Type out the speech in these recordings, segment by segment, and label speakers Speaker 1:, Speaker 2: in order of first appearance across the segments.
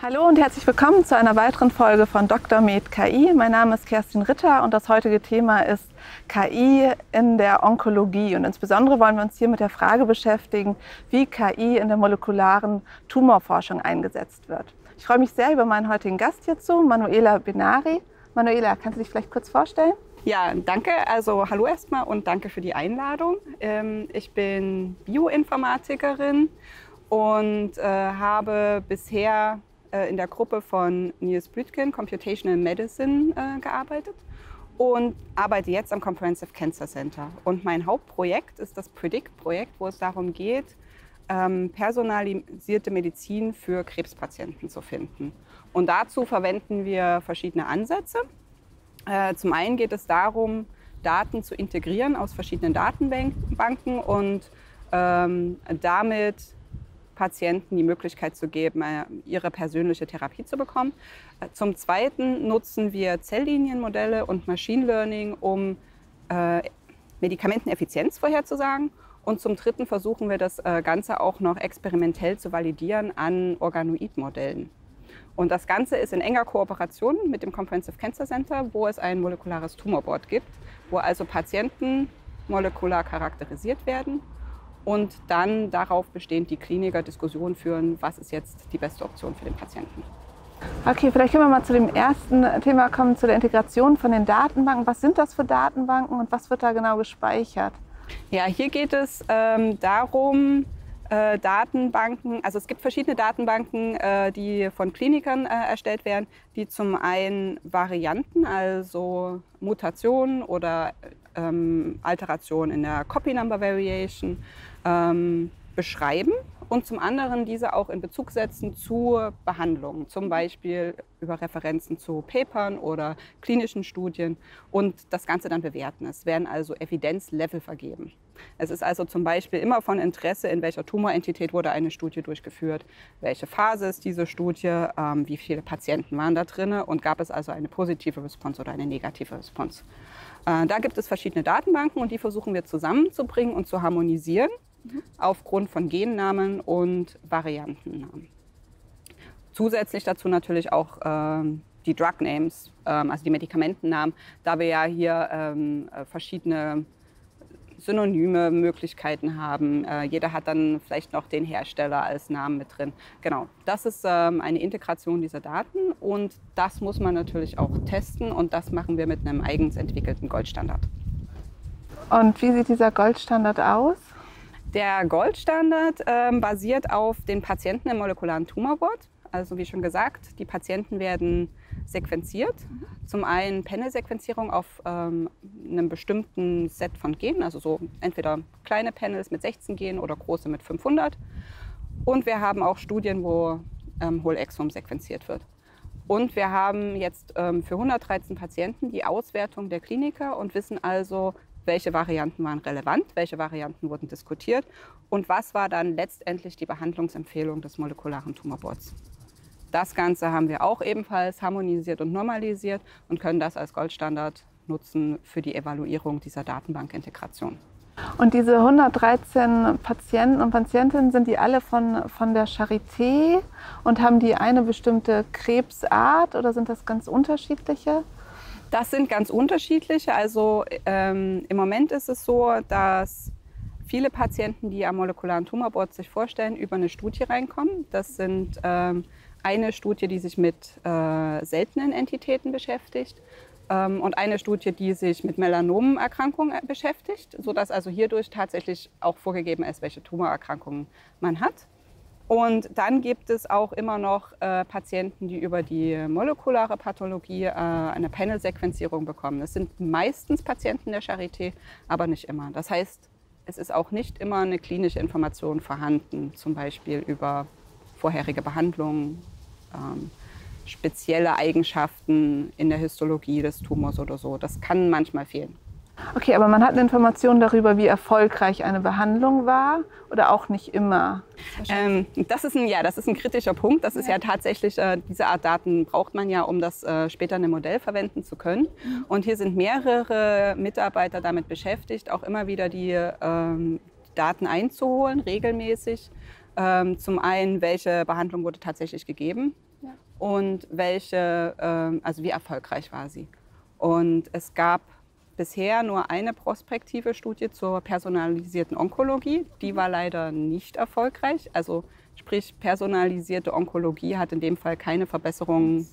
Speaker 1: Hallo und herzlich willkommen zu einer weiteren Folge von Dr. Med KI. Mein Name ist Kerstin Ritter und das heutige Thema ist KI in der Onkologie. Und insbesondere wollen wir uns hier mit der Frage beschäftigen, wie KI in der molekularen Tumorforschung eingesetzt wird. Ich freue mich sehr über meinen heutigen Gast hierzu, Manuela Benari. Manuela, kannst du dich vielleicht kurz vorstellen?
Speaker 2: Ja, danke. Also hallo erstmal und danke für die Einladung. Ähm, ich bin Bioinformatikerin und äh, habe bisher äh, in der Gruppe von Niels Blütgen, Computational Medicine, äh, gearbeitet und arbeite jetzt am Comprehensive Cancer Center. Und mein Hauptprojekt ist das PREDICT-Projekt, wo es darum geht, ähm, personalisierte Medizin für Krebspatienten zu finden. Und dazu verwenden wir verschiedene Ansätze. Äh, zum einen geht es darum, Daten zu integrieren aus verschiedenen Datenbanken und ähm, damit Patienten die Möglichkeit zu geben, äh, ihre persönliche Therapie zu bekommen. Äh, zum Zweiten nutzen wir Zelllinienmodelle und Machine Learning, um äh, Medikamenteneffizienz vorherzusagen. Und zum Dritten versuchen wir das Ganze auch noch experimentell zu validieren an Organoid-Modellen. Und das Ganze ist in enger Kooperation mit dem Comprehensive Cancer Center, wo es ein molekulares Tumorboard gibt, wo also Patienten molekular charakterisiert werden und dann darauf bestehend die Kliniker Diskussionen führen, was ist jetzt die beste Option für den Patienten.
Speaker 1: Okay, vielleicht können wir mal zu dem ersten Thema kommen, zu der Integration von den Datenbanken. Was sind das für Datenbanken und was wird da genau gespeichert?
Speaker 2: Ja, hier geht es ähm, darum, äh, Datenbanken, also es gibt verschiedene Datenbanken, äh, die von Klinikern äh, erstellt werden, die zum einen Varianten, also Mutationen oder ähm, Alterationen in der Copy Number Variation ähm, beschreiben und zum anderen diese auch in Bezug setzen zu Behandlungen, zum Beispiel über Referenzen zu Papern oder klinischen Studien und das Ganze dann bewerten. Es werden also Evidenzlevel vergeben. Es ist also zum Beispiel immer von Interesse, in welcher Tumorentität wurde eine Studie durchgeführt, welche Phase ist diese Studie, ähm, wie viele Patienten waren da drin und gab es also eine positive Response oder eine negative Response. Äh, da gibt es verschiedene Datenbanken und die versuchen wir zusammenzubringen und zu harmonisieren mhm. aufgrund von Gennamen und Variantennamen. Zusätzlich dazu natürlich auch ähm, die Drug Names, ähm, also die Medikamentennamen, da wir ja hier ähm, äh, verschiedene synonyme Möglichkeiten haben. Äh, jeder hat dann vielleicht noch den Hersteller als Namen mit drin. Genau, das ist ähm, eine Integration dieser Daten und das muss man natürlich auch testen und das machen wir mit einem eigens entwickelten Goldstandard.
Speaker 1: Und wie sieht dieser Goldstandard aus?
Speaker 2: Der Goldstandard ähm, basiert auf den Patienten im molekularen Tumorboard. Also wie schon gesagt, die Patienten werden sequenziert. Zum einen Panel-Sequenzierung auf ähm, einem bestimmten Set von Genen, also so entweder kleine Panels mit 16 Genen oder große mit 500. Und wir haben auch Studien, wo ähm, Whole Exome sequenziert wird. Und wir haben jetzt ähm, für 113 Patienten die Auswertung der Kliniker und wissen also, welche Varianten waren relevant, welche Varianten wurden diskutiert und was war dann letztendlich die Behandlungsempfehlung des molekularen Tumorboards. Das Ganze haben wir auch ebenfalls harmonisiert und normalisiert und können das als Goldstandard nutzen für die Evaluierung dieser Datenbankintegration.
Speaker 1: Und diese 113 Patienten und Patientinnen, sind die alle von, von der Charité und haben die eine bestimmte Krebsart oder sind das ganz unterschiedliche?
Speaker 2: Das sind ganz unterschiedliche. Also ähm, im Moment ist es so, dass viele Patienten, die am molekularen Tumorboard sich vorstellen, über eine Studie reinkommen. Das sind ähm, eine Studie, die sich mit äh, seltenen Entitäten beschäftigt ähm, und eine Studie, die sich mit Melanomerkrankungen äh, beschäftigt, sodass also hierdurch tatsächlich auch vorgegeben ist, welche Tumorerkrankungen man hat. Und dann gibt es auch immer noch äh, Patienten, die über die molekulare Pathologie äh, eine Panel-Sequenzierung bekommen. Das sind meistens Patienten der Charité, aber nicht immer. Das heißt, es ist auch nicht immer eine klinische Information vorhanden, zum Beispiel über vorherige Behandlungen, ähm, spezielle Eigenschaften in der Histologie des Tumors oder so. Das kann manchmal fehlen.
Speaker 1: Okay, aber man hat eine Information darüber, wie erfolgreich eine Behandlung war oder auch nicht immer?
Speaker 2: Ähm, das, ist ein, ja, das ist ein kritischer Punkt. Das ist ja, ja tatsächlich, äh, diese Art Daten braucht man ja, um das äh, später in einem Modell verwenden zu können. Mhm. Und hier sind mehrere Mitarbeiter damit beschäftigt, auch immer wieder die ähm, Daten einzuholen, regelmäßig Ähm, zum einen, welche Behandlung wurde tatsächlich gegeben ja. und welche, ähm, also wie erfolgreich war sie. Und es gab bisher nur eine prospektive Studie zur personalisierten Onkologie. Die war leider nicht erfolgreich. Also sprich, personalisierte Onkologie hat in dem Fall keine Verbesserung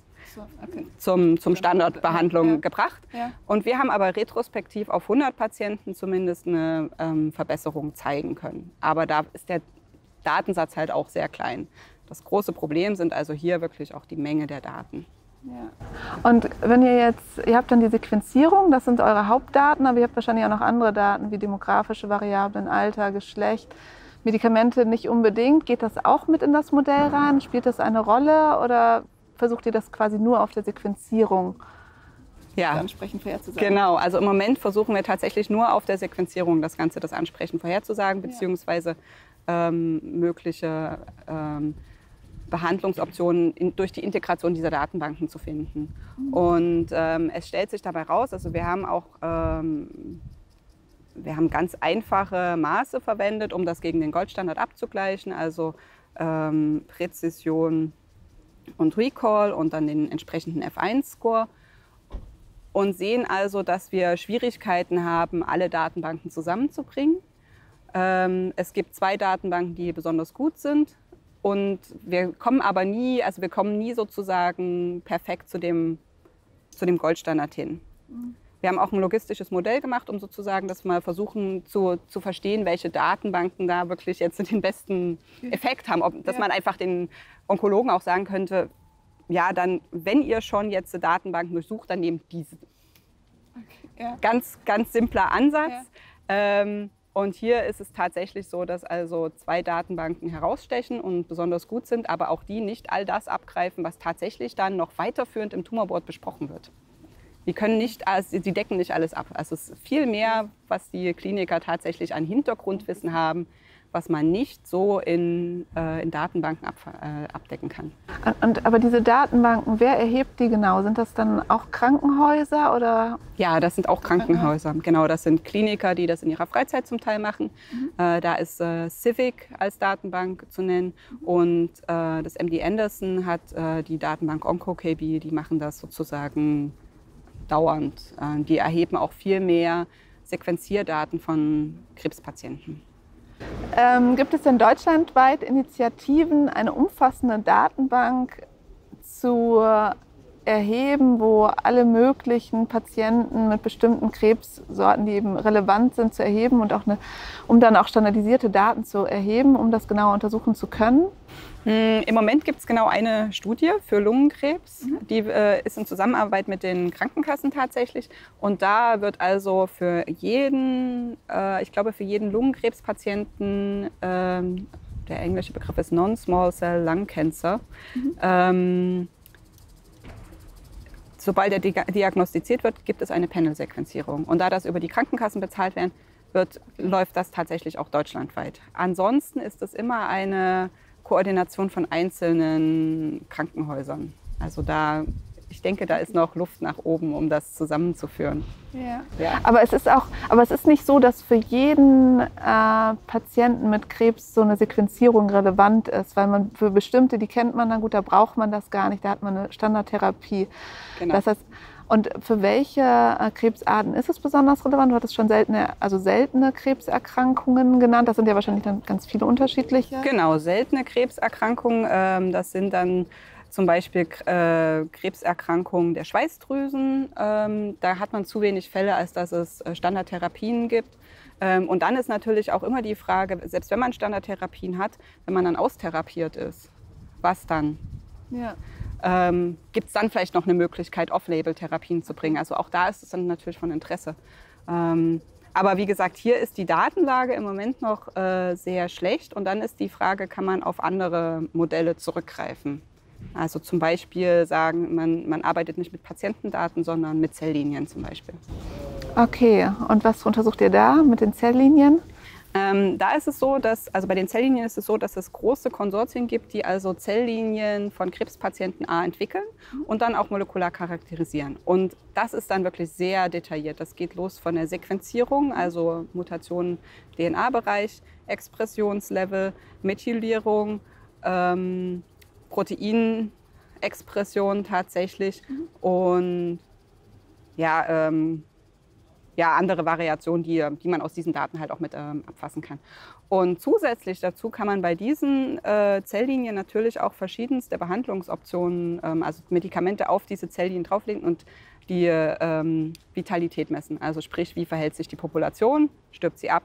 Speaker 2: okay. zum, zum Standardbehandlung ja. gebracht. Ja. Und wir haben aber retrospektiv auf 100 Patienten zumindest eine ähm, Verbesserung zeigen können. Aber da ist der Datensatz halt auch sehr klein. Das große Problem sind also hier wirklich auch die Menge der Daten.
Speaker 1: Ja. Und wenn ihr jetzt, ihr habt dann die Sequenzierung, das sind eure Hauptdaten, aber ihr habt wahrscheinlich auch noch andere Daten wie demografische Variablen, Alter, Geschlecht, Medikamente nicht unbedingt. Geht das auch mit in das Modell rein? Spielt das eine Rolle oder versucht ihr das quasi nur auf der Sequenzierung
Speaker 2: ja, ansprechend vorherzusagen? Genau, also im Moment versuchen wir tatsächlich nur auf der Sequenzierung das Ganze, das ansprechend vorherzusagen, beziehungsweise ähm, mögliche ähm, Behandlungsoptionen in, durch die Integration dieser Datenbanken zu finden. Mhm. Und ähm, es stellt sich dabei raus, also wir haben auch ähm, wir haben ganz einfache Maße verwendet, um das gegen den Goldstandard abzugleichen, also ähm, Präzision und Recall und dann den entsprechenden F1-Score und sehen also, dass wir Schwierigkeiten haben, alle Datenbanken zusammenzubringen. Ähm, es gibt zwei Datenbanken, die besonders gut sind. Und wir kommen aber nie, also wir kommen nie sozusagen perfekt zu dem, zu dem Goldstandard hin. Wir haben auch ein logistisches Modell gemacht, um sozusagen das mal versuchen zu, zu verstehen, welche Datenbanken da wirklich jetzt den besten Effekt haben. Ob, dass man einfach den Onkologen auch sagen könnte, ja, dann, wenn ihr schon jetzt Datenbanken durchsucht, dann nehmt diese. Okay. Ja. Ganz, ganz simpler Ansatz. Ja. Ähm, und hier ist es tatsächlich so, dass also zwei Datenbanken herausstechen und besonders gut sind, aber auch die nicht all das abgreifen, was tatsächlich dann noch weiterführend im Tumorboard besprochen wird. Die können nicht, also die decken nicht alles ab. Also es ist viel mehr, was die Kliniker tatsächlich an Hintergrundwissen haben, was man nicht so in, äh, in Datenbanken ab, äh, abdecken kann.
Speaker 1: Und, aber diese Datenbanken, wer erhebt die genau? Sind das dann auch Krankenhäuser oder?
Speaker 2: Ja, das sind auch Krankenhäuser. Genau, das sind Kliniker, die das in ihrer Freizeit zum Teil machen. Mhm. Äh, da ist äh, Civic als Datenbank zu nennen und äh, das MD Anderson hat äh, die Datenbank OncoKB, die machen das sozusagen dauernd. die erheben auch viel mehr Sequenzierdaten von Krebspatienten.
Speaker 1: Ähm, gibt es denn deutschlandweit Initiativen, eine umfassende Datenbank zu erheben, wo alle möglichen Patienten mit bestimmten Krebssorten, die eben relevant sind, zu erheben und auch eine, um dann auch standardisierte Daten zu erheben, um das genauer untersuchen zu können?
Speaker 2: Hm, Im Moment gibt es genau eine Studie für Lungenkrebs. Mhm. Die äh, ist in Zusammenarbeit mit den Krankenkassen tatsächlich. Und da wird also für jeden, äh, ich glaube, für jeden Lungenkrebspatienten, äh, der englische Begriff ist Non-Small Cell Lung Cancer, mhm. ähm, sobald er diagnostiziert wird, gibt es eine Panel-Sequenzierung. Und da das über die Krankenkassen bezahlt werden, wird, läuft das tatsächlich auch deutschlandweit. Ansonsten ist es immer eine Koordination von einzelnen Krankenhäusern. Also da, ich denke, da ist noch Luft nach oben, um das zusammenzuführen.
Speaker 1: Ja. ja. Aber es ist auch, aber es ist nicht so, dass für jeden äh, Patienten mit Krebs so eine Sequenzierung relevant ist, weil man für bestimmte, die kennt man dann gut, da braucht man das gar nicht, da hat man eine Standardtherapie. Genau. Das heißt, und für welche äh, Krebsarten ist es besonders relevant? Du hattest schon seltene, also seltene Krebserkrankungen genannt. Das sind ja wahrscheinlich dann ganz viele unterschiedliche.
Speaker 2: Genau, seltene Krebserkrankungen. Ähm, das sind dann zum Beispiel äh, Krebserkrankungen der Schweißdrüsen. Ähm, da hat man zu wenig Fälle, als dass es äh, Standardtherapien gibt. Ähm, und dann ist natürlich auch immer die Frage, selbst wenn man Standardtherapien hat, wenn man dann austherapiert ist, was dann? Ja ähm, gibt es dann vielleicht noch eine Möglichkeit, Off-Label-Therapien zu bringen. Also auch da ist es dann natürlich von Interesse. Ähm, aber wie gesagt, hier ist die Datenlage im Moment noch äh, sehr schlecht und dann ist die Frage, kann man auf andere Modelle zurückgreifen? Also zum Beispiel sagen, man, man arbeitet nicht mit Patientendaten, sondern mit Zelllinien zum Beispiel.
Speaker 1: Okay, und was untersucht ihr da mit den Zelllinien?
Speaker 2: Ähm, da ist es so, dass, also bei den Zelllinien ist es so, dass es große Konsortien gibt, die also Zelllinien von Krebspatienten A entwickeln und dann auch molekular charakterisieren. Und das ist dann wirklich sehr detailliert. Das geht los von der Sequenzierung, also Mutationen DNA-Bereich, Expressionslevel, Methylierung, ähm, Proteinexpression tatsächlich mhm. und ja, ähm, ja, andere Variationen, die, die man aus diesen Daten halt auch mit ähm, abfassen kann. Und zusätzlich dazu kann man bei diesen äh, Zelllinien natürlich auch verschiedenste Behandlungsoptionen, ähm, also Medikamente auf diese Zelllinien drauflegen und die ähm, Vitalität messen. Also sprich, wie verhält sich die Population, stirbt sie ab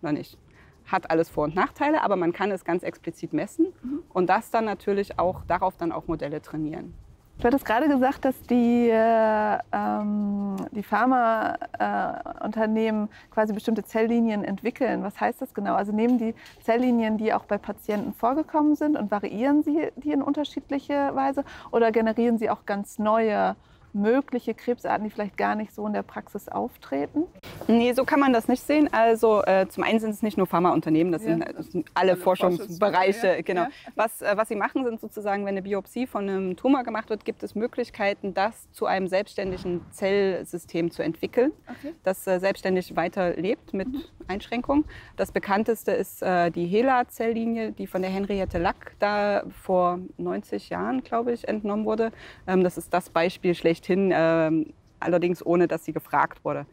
Speaker 2: oder nicht. Hat alles Vor- und Nachteile, aber man kann es ganz explizit messen mhm. und das dann natürlich auch darauf dann auch Modelle trainieren.
Speaker 1: Du hattest gerade gesagt, dass die, äh, ähm, die Pharmaunternehmen äh, quasi bestimmte Zelllinien entwickeln. Was heißt das genau? Also nehmen die Zelllinien, die auch bei Patienten vorgekommen sind und variieren sie die in unterschiedliche Weise oder generieren sie auch ganz neue mögliche Krebsarten, die vielleicht gar nicht so in der Praxis auftreten?
Speaker 2: Nee, so kann man das nicht sehen. Also äh, zum einen sind es nicht nur Pharmaunternehmen, das, ja. sind, das sind, alle, alle Forschungsbereiche. Ja. Genau. Ja. Was, äh, was sie machen, sind sozusagen, wenn eine Biopsie von einem Tumor gemacht wird, gibt es Möglichkeiten, das zu einem selbstständigen Zellsystem zu entwickeln, okay. das äh, selbstständig weiterlebt mit mhm. Einschränkungen. Das bekannteste ist äh, die HeLa-Zelllinie, die von der Henriette Lack da vor 90 Jahren, glaube ich, entnommen wurde. Ähm, das ist das Beispiel schlechthin, ähm, allerdings ohne, dass sie gefragt wurde.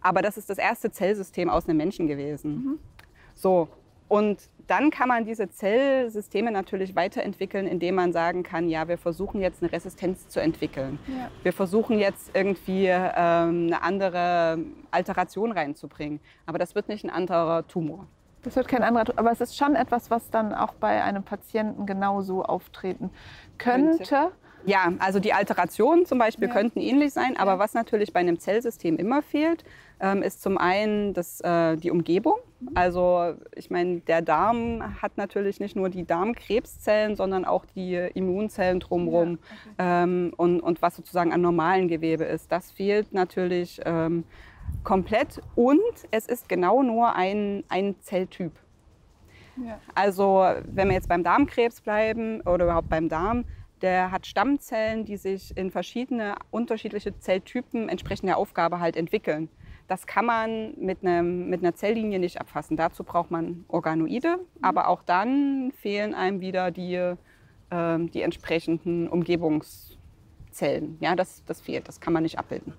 Speaker 2: Aber das ist das erste Zellsystem aus einem Menschen gewesen. Mhm. So, und dann kann man diese Zellsysteme natürlich weiterentwickeln, indem man sagen kann, ja, wir versuchen jetzt eine Resistenz zu entwickeln. Ja. Wir versuchen jetzt irgendwie ähm, eine andere Alteration reinzubringen. Aber das wird nicht ein anderer Tumor.
Speaker 1: Das wird kein anderer, aber es ist schon etwas, was dann auch bei einem Patienten genauso auftreten könnte. könnte.
Speaker 2: Ja, also die Alterationen zum Beispiel ja. könnten ähnlich sein, aber ja. was natürlich bei einem Zellsystem immer fehlt, ähm, ist zum einen das, äh, die Umgebung. Also ich meine, der Darm hat natürlich nicht nur die Darmkrebszellen, sondern auch die Immunzellen drumherum ja, okay. ähm, und, und was sozusagen an normalen Gewebe ist. Das fehlt natürlich ähm, komplett und es ist genau nur ein, ein Zelltyp. Also wenn wir jetzt beim Darmkrebs bleiben oder überhaupt beim Darm, der hat Stammzellen, die sich in verschiedene unterschiedliche Zelltypen entsprechend der Aufgabe halt entwickeln. Das kann man mit, einem, mit einer Zelllinie nicht abfassen. Dazu braucht man Organoide, mhm. aber auch dann fehlen einem wieder die, äh, die entsprechenden Umgebungszellen. Ja, das, das fehlt, das kann man nicht abbilden.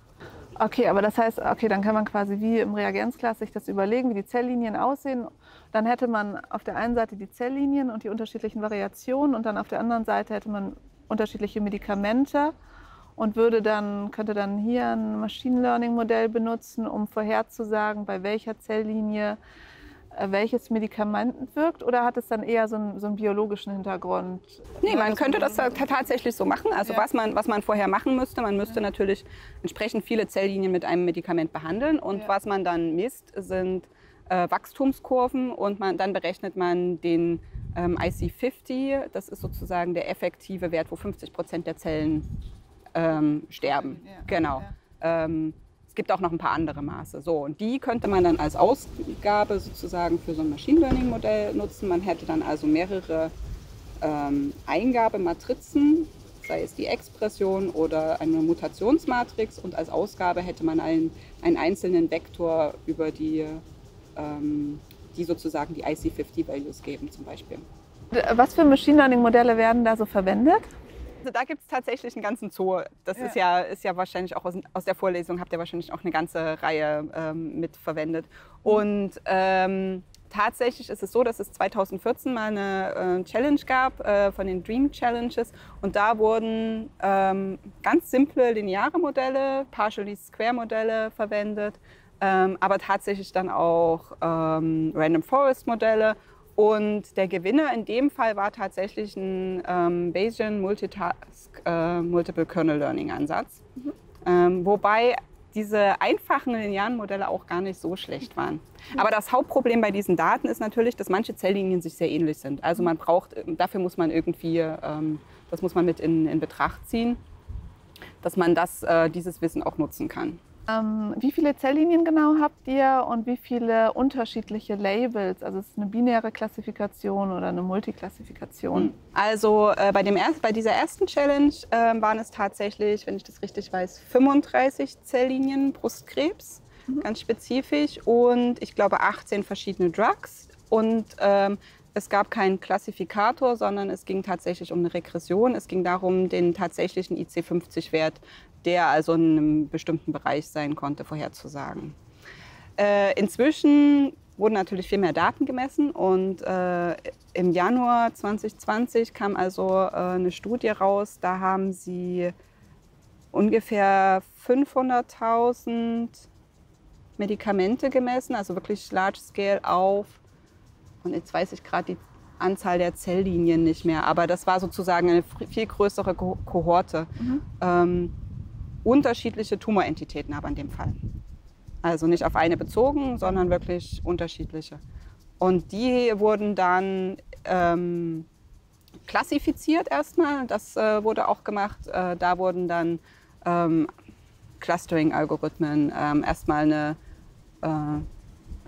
Speaker 1: Okay, aber das heißt, okay, dann kann man quasi wie im Reagenzglas sich das überlegen, wie die Zelllinien aussehen. Dann hätte man auf der einen Seite die Zelllinien und die unterschiedlichen Variationen und dann auf der anderen Seite hätte man unterschiedliche Medikamente und würde dann, könnte dann hier ein Machine Learning Modell benutzen, um vorherzusagen, bei welcher Zelllinie äh, welches Medikament wirkt oder hat es dann eher so einen, so einen biologischen Hintergrund?
Speaker 2: Nee, man könnte das tatsächlich so machen. Also ja. was, man, was man vorher machen müsste, man müsste ja. natürlich entsprechend viele Zelllinien mit einem Medikament behandeln und ja. was man dann misst, sind äh, Wachstumskurven und man, dann berechnet man den ähm, IC50, das ist sozusagen der effektive Wert, wo 50 Prozent der Zellen ähm, sterben. Ja. Genau. Ja. Ähm, es gibt auch noch ein paar andere Maße. So, und die könnte man dann als Ausgabe sozusagen für so ein Machine Learning Modell nutzen. Man hätte dann also mehrere ähm, Eingabematrizen, sei es die Expression oder eine Mutationsmatrix. Und als Ausgabe hätte man einen, einen einzelnen Vektor über die, ähm, die sozusagen die IC50-Values geben zum Beispiel.
Speaker 1: Was für Machine Learning-Modelle werden da so verwendet?
Speaker 2: Also da gibt es tatsächlich einen ganzen Zoo. Das ja. Ist, ja, ist ja wahrscheinlich auch aus, aus, der Vorlesung, habt ihr wahrscheinlich auch eine ganze Reihe ähm, mitverwendet. Mhm. Und ähm, tatsächlich ist es so, dass es 2014 mal eine äh, Challenge gab äh, von den Dream Challenges und da wurden ähm, ganz simple lineare Modelle, partially square Modelle verwendet, ähm, aber tatsächlich dann auch ähm, Random Forest Modelle und der Gewinner in dem Fall war tatsächlich ein ähm, Bayesian Multitask äh, Multiple Kernel Learning Ansatz. Mhm. Ähm, wobei diese einfachen linearen Modelle auch gar nicht so schlecht waren. Mhm. Aber das Hauptproblem bei diesen Daten ist natürlich, dass manche Zelllinien sich sehr ähnlich sind. Also man braucht, dafür muss man irgendwie, ähm, das muss man mit in, in Betracht ziehen, dass man das, äh, dieses Wissen auch nutzen kann.
Speaker 1: Ähm, wie viele Zelllinien genau habt ihr und wie viele unterschiedliche Labels? Also ist es eine binäre Klassifikation oder eine Multiklassifikation?
Speaker 2: Also äh, bei, dem erst, bei dieser ersten Challenge äh, waren es tatsächlich, wenn ich das richtig weiß, 35 Zelllinien Brustkrebs, mhm. ganz spezifisch, und ich glaube 18 verschiedene Drugs. Und ähm, es gab keinen Klassifikator, sondern es ging tatsächlich um eine Regression. Es ging darum, den tatsächlichen IC50-Wert der also in einem bestimmten Bereich sein konnte, vorherzusagen. Äh, inzwischen wurden natürlich viel mehr Daten gemessen und äh, im Januar 2020 kam also äh, eine Studie raus, da haben sie ungefähr 500.000 Medikamente gemessen, also wirklich Large Scale auf. Und jetzt weiß ich gerade die Anzahl der Zelllinien nicht mehr, aber das war sozusagen eine viel größere Kohorte. Mhm. Ähm, unterschiedliche Tumorentitäten aber in dem Fall. Also nicht auf eine bezogen, sondern wirklich unterschiedliche. Und die wurden dann ähm, klassifiziert erstmal. Das äh, wurde auch gemacht. Äh, da wurden dann ähm, Clustering-Algorithmen ähm, erstmal eine äh,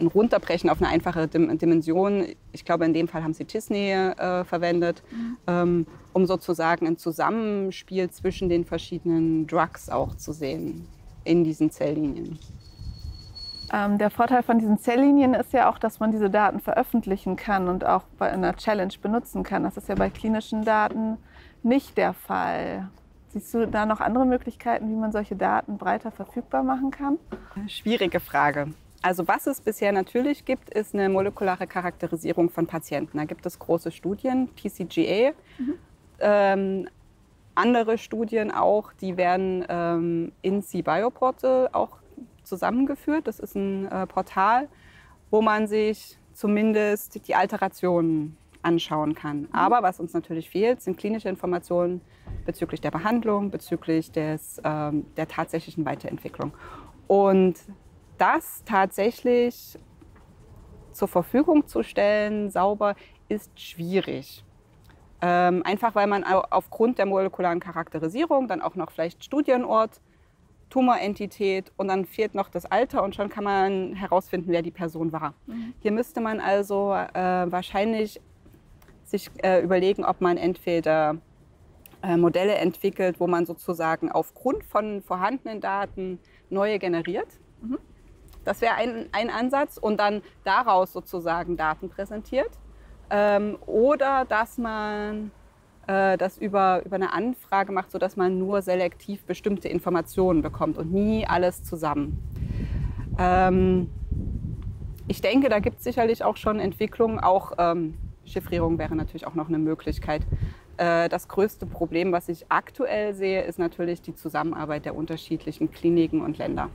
Speaker 2: Runterbrechen auf eine einfache Dimension. Ich glaube, in dem Fall haben sie Disney äh, verwendet, mhm. ähm, um sozusagen ein Zusammenspiel zwischen den verschiedenen Drugs auch zu sehen in diesen Zelllinien.
Speaker 1: Ähm, der Vorteil von diesen Zelllinien ist ja auch, dass man diese Daten veröffentlichen kann und auch bei einer Challenge benutzen kann. Das ist ja bei klinischen Daten nicht der Fall. Siehst du da noch andere Möglichkeiten, wie man solche Daten breiter verfügbar machen kann?
Speaker 2: Schwierige Frage. Also was es bisher natürlich gibt, ist eine molekulare Charakterisierung von Patienten. Da gibt es große Studien, TCGA. Mhm. Ähm, andere Studien auch, die werden ähm, in C-Bioportal auch zusammengeführt. Das ist ein äh, Portal, wo man sich zumindest die Alterationen anschauen kann. Mhm. Aber was uns natürlich fehlt, sind klinische Informationen bezüglich der Behandlung, bezüglich des, ähm, der tatsächlichen Weiterentwicklung. Und das tatsächlich zur Verfügung zu stellen, sauber, ist schwierig. Ähm, einfach weil man aufgrund der molekularen Charakterisierung dann auch noch vielleicht Studienort, Tumorentität und dann fehlt noch das Alter und schon kann man herausfinden, wer die Person war. Mhm. Hier müsste man also äh, wahrscheinlich sich äh, überlegen, ob man entweder äh, Modelle entwickelt, wo man sozusagen aufgrund von vorhandenen Daten neue generiert. Mhm. Das wäre ein, ein Ansatz und dann daraus sozusagen Daten präsentiert. Ähm, oder dass man äh, das über, über eine Anfrage macht, sodass man nur selektiv bestimmte Informationen bekommt und nie alles zusammen. Ähm, ich denke, da gibt es sicherlich auch schon Entwicklungen. Auch ähm, Chiffrierung wäre natürlich auch noch eine Möglichkeit. Äh, das größte Problem, was ich aktuell sehe, ist natürlich die Zusammenarbeit der unterschiedlichen Kliniken und Länder.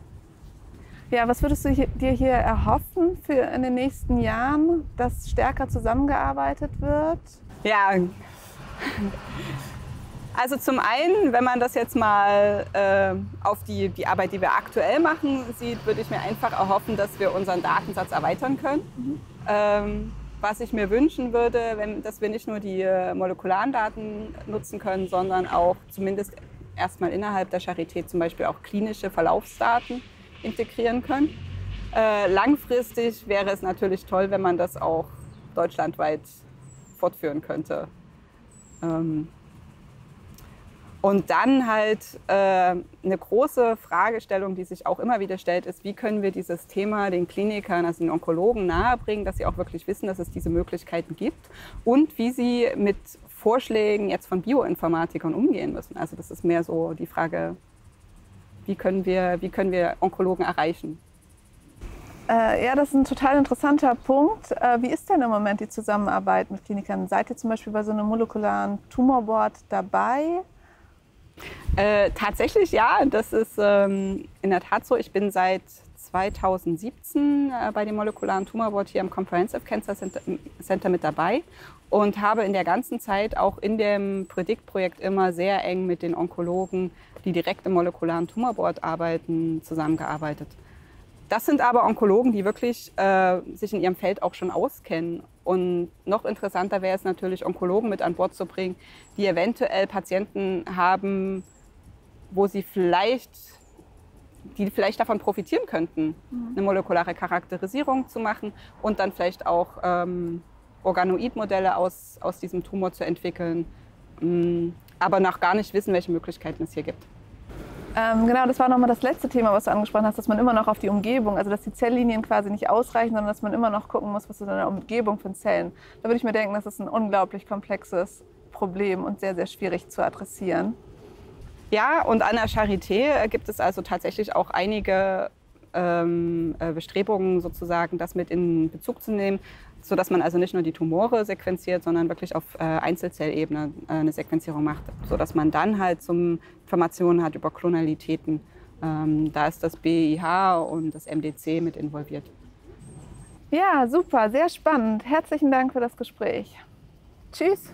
Speaker 1: Ja, was würdest du dir hier erhoffen für in den nächsten Jahren, dass stärker zusammengearbeitet wird?
Speaker 2: Ja, also zum einen, wenn man das jetzt mal äh, auf die, die Arbeit, die wir aktuell machen, sieht, würde ich mir einfach erhoffen, dass wir unseren Datensatz erweitern können. Mhm. Ähm, was ich mir wünschen würde, wenn, dass wir nicht nur die äh, molekularen Daten nutzen können, sondern auch zumindest erstmal innerhalb der Charité zum Beispiel auch klinische Verlaufsdaten integrieren können. Äh, langfristig wäre es natürlich toll, wenn man das auch deutschlandweit fortführen könnte. Ähm, und dann halt äh, eine große Fragestellung, die sich auch immer wieder stellt, ist, wie können wir dieses Thema den Klinikern, also den Onkologen nahebringen, dass sie auch wirklich wissen, dass es diese Möglichkeiten gibt und wie sie mit Vorschlägen jetzt von Bioinformatikern umgehen müssen. Also das ist mehr so die Frage, wie können wir, wie können wir Onkologen erreichen?
Speaker 1: Äh, ja, das ist ein total interessanter Punkt. Äh, wie ist denn im Moment die Zusammenarbeit mit Klinikern? Seid ihr zum Beispiel bei so einem molekularen Tumorboard dabei?
Speaker 2: Äh, tatsächlich ja, das ist ähm, in der Tat so. Ich bin seit 2017 äh, bei dem molekularen Tumorboard hier am Comprehensive Cancer Center, Center mit dabei und habe in der ganzen Zeit auch in dem Predict-Projekt immer sehr eng mit den Onkologen, die direkt im molekularen Tumorboard arbeiten, zusammengearbeitet. Das sind aber Onkologen, die wirklich äh, sich in ihrem Feld auch schon auskennen. Und noch interessanter wäre es natürlich, Onkologen mit an Bord zu bringen, die eventuell Patienten haben, wo sie vielleicht die vielleicht davon profitieren könnten, mhm. eine molekulare Charakterisierung zu machen und dann vielleicht auch ähm, Organoidmodelle aus, aus diesem Tumor zu entwickeln, mm, aber noch gar nicht wissen, welche Möglichkeiten es hier gibt.
Speaker 1: Ähm, genau, das war nochmal das letzte Thema, was du angesprochen hast, dass man immer noch auf die Umgebung, also dass die Zelllinien quasi nicht ausreichen, sondern dass man immer noch gucken muss, was ist in der Umgebung von Zellen. Da würde ich mir denken, das ist ein unglaublich komplexes Problem und sehr, sehr schwierig zu adressieren.
Speaker 2: Ja, und an der Charité gibt es also tatsächlich auch einige ähm, äh, Bestrebungen, sozusagen das mit in Bezug zu nehmen, sodass man also nicht nur die Tumore sequenziert, sondern wirklich auf äh, Einzelzellebene äh, eine Sequenzierung macht, sodass man dann halt zum Informationen hat über Klonalitäten. Ähm, da ist das BIH und das MDC mit involviert.
Speaker 1: Ja, super, sehr spannend. Herzlichen Dank für das Gespräch. Tschüss.